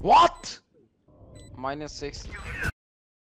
What? Minus 6.